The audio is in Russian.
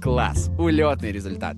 Класс, улетный результат.